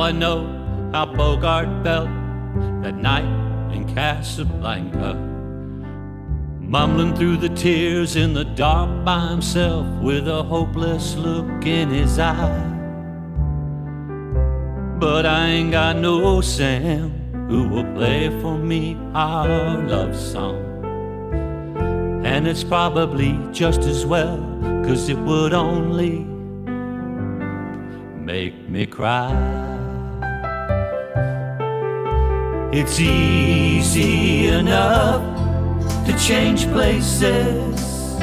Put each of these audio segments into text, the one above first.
I know how Bogart felt that night in Casablanca. Mumbling through the tears in the dark by himself with a hopeless look in his eye. But I ain't got no Sam who will play for me our love song. And it's probably just as well, cause it would only make me cry. It's easy enough to change places,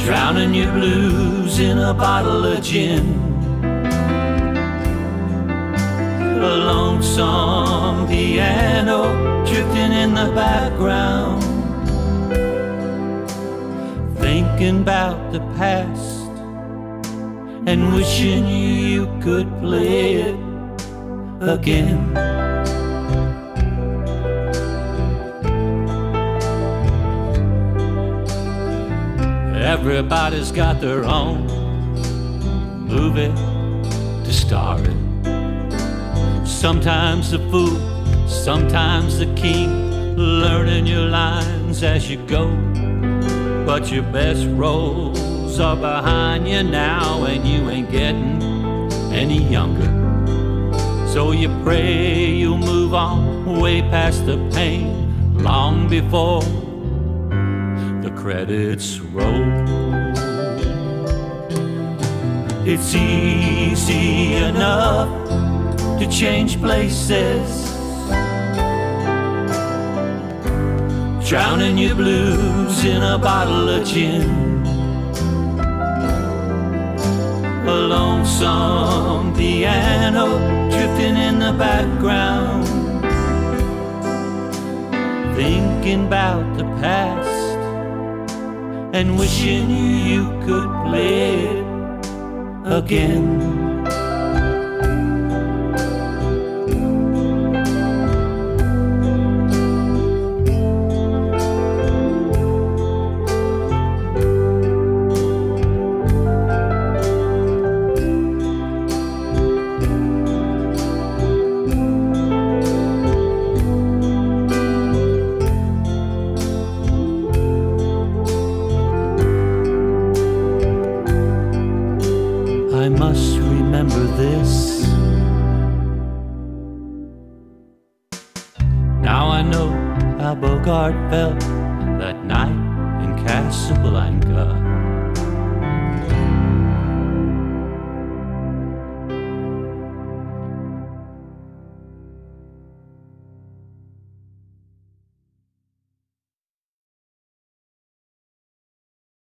drowning your blues in a bottle of gin. A lonesome piano drifting in the background, thinking about the past and wishing you could play it again. Everybody's got their own movie to star in. Sometimes the fool, sometimes the king, learning your lines as you go. But your best roles are behind you now, and you ain't getting any younger. So you pray you'll move on way past the pain long before the credits roll. It's easy enough to change places, drowning your blues in a bottle of gin. A lonesome background, thinking about the past and wishing you could play it again. I know how Bogart felt that night in Casablanca.